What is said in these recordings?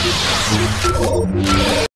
Oh, my God.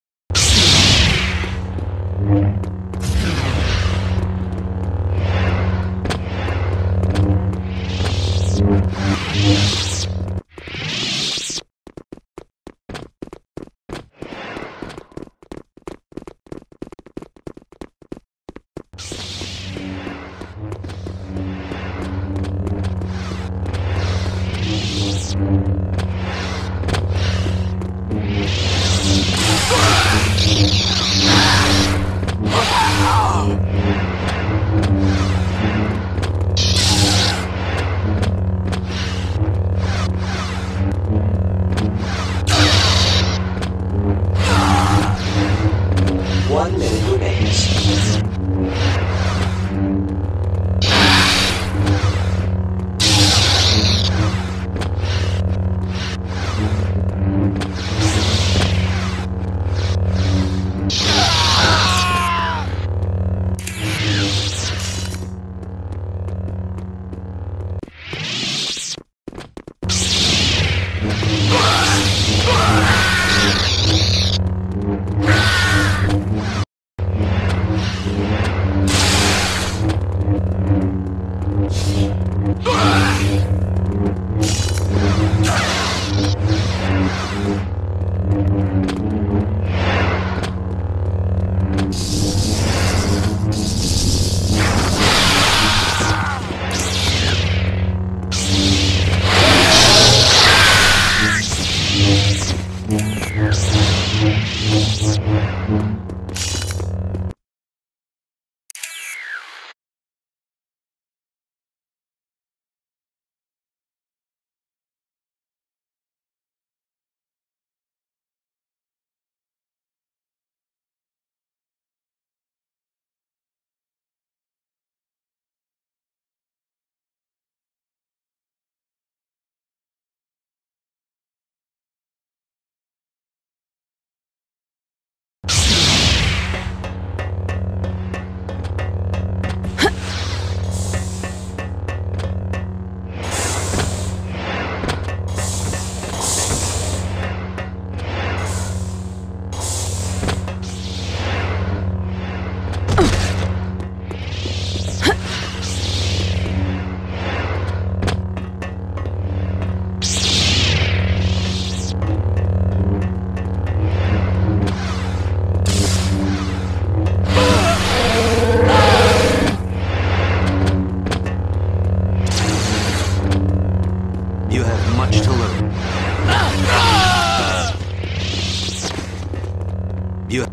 You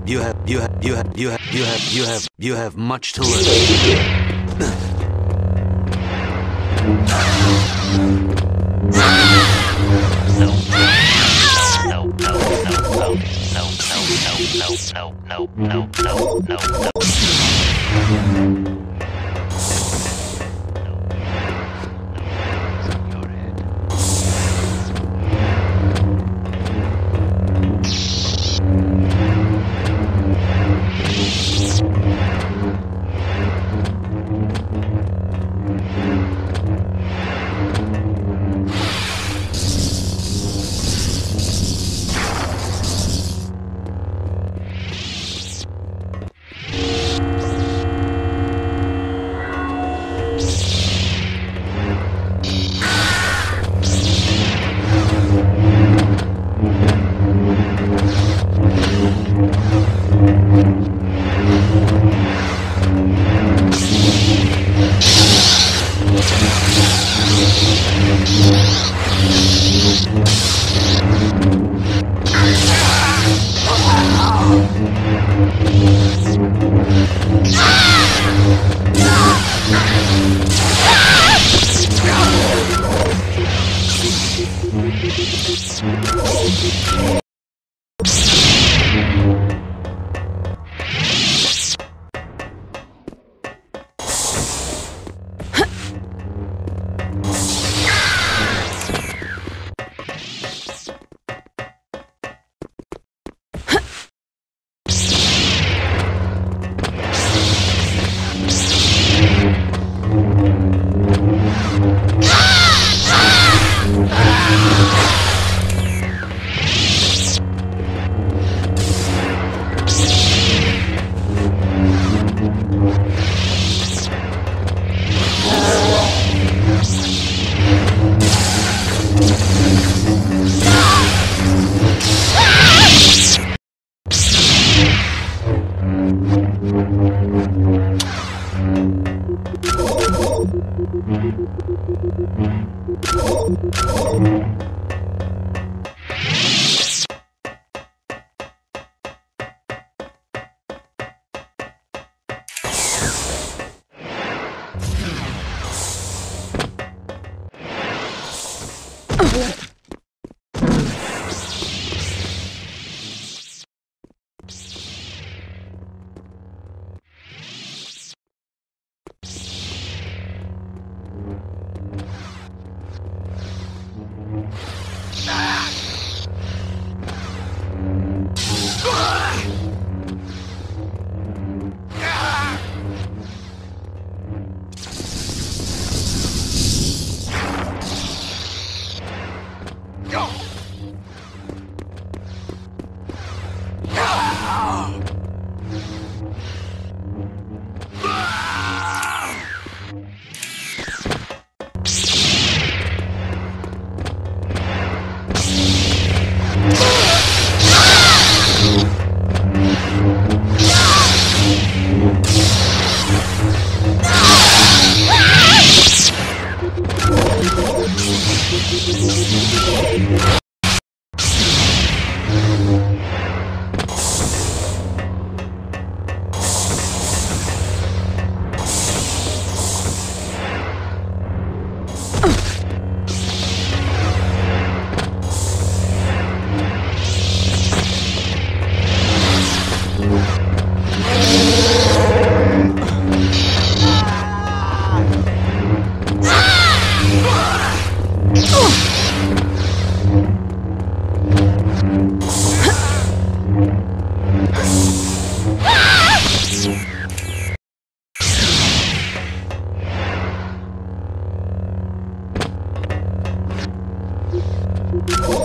you have, you have, you have, you have, you have, you have, you have much to learn.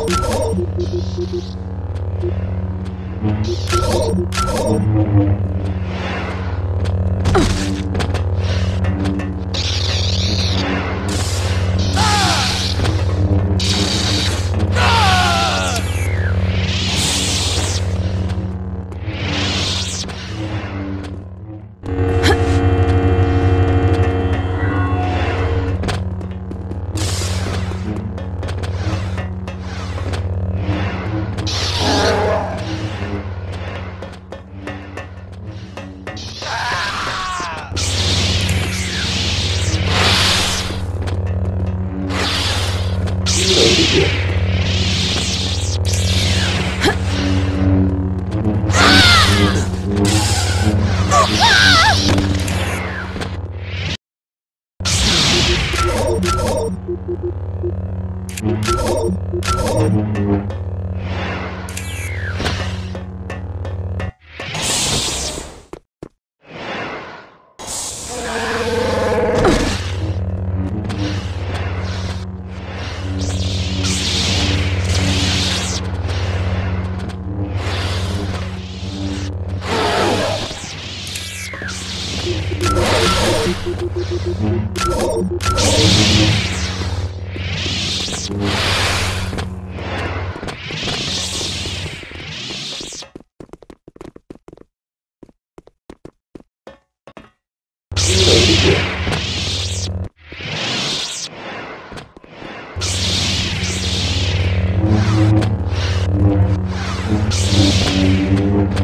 Oh, Oh, You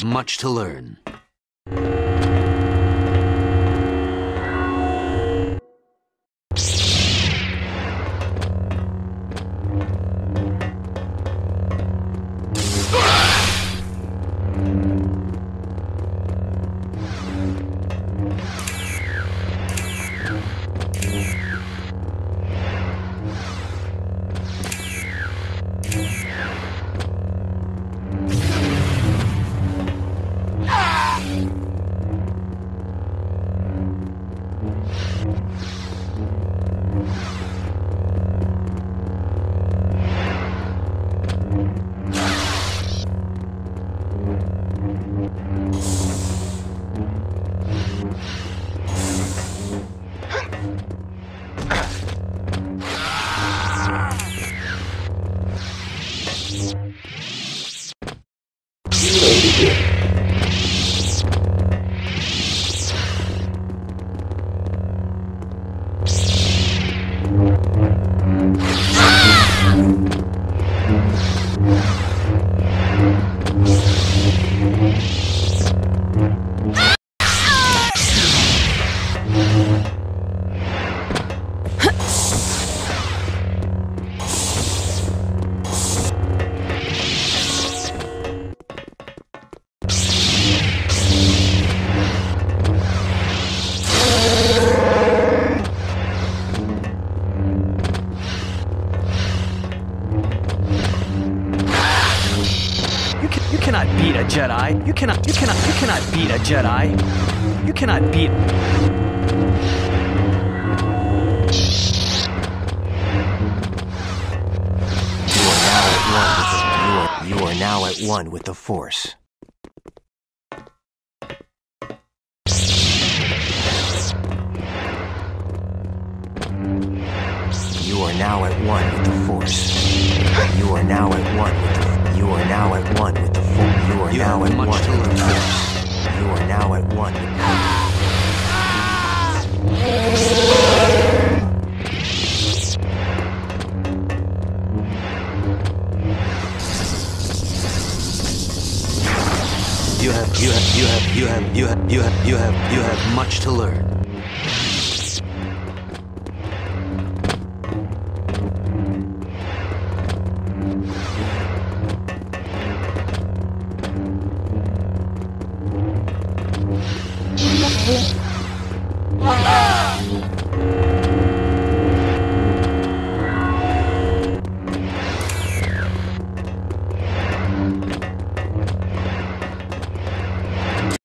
have much to learn. Beat a Jedi. You cannot. You cannot. You cannot beat a Jedi. You cannot beat. You are now at one with the, you are, you are now at one with the Force. You are now at one with the Force. You are now at one with the. You are now at one with the. You are You now at one to with the. Force. You are now at one with You have. You have. You have. You have. You have. You have. You have. You have much to learn.